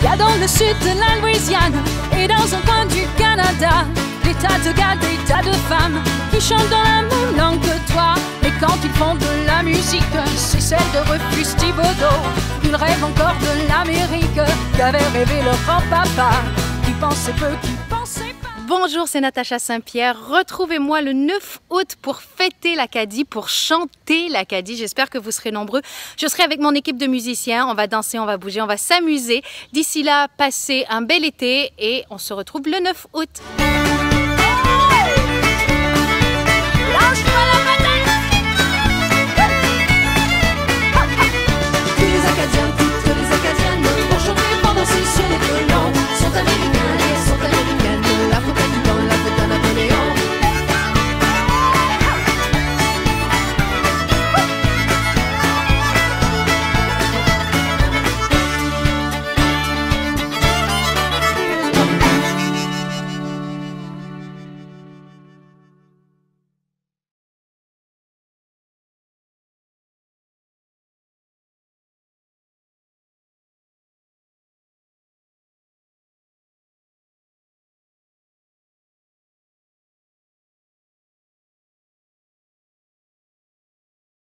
Il y a dans le sud de la Louisiane et dans un coin du Canada des tas de gars, des tas de femmes qui chantent dans la même langue que toi. Mais quand ils font de la musique, c'est celle de Rufus Thibodeau. Ils rêvent encore de l'Amérique qu'avait rêvé leur grand-papa qui pensait peu, qui pensait pas. Bonjour, c'est Natacha Saint-Pierre. Retrouvez-moi le 9 août pour fêter l'Acadie, pour chanter l'Acadie. J'espère que vous serez nombreux. Je serai avec mon équipe de musiciens. On va danser, on va bouger, on va s'amuser. D'ici là, passez un bel été et on se retrouve le 9 août.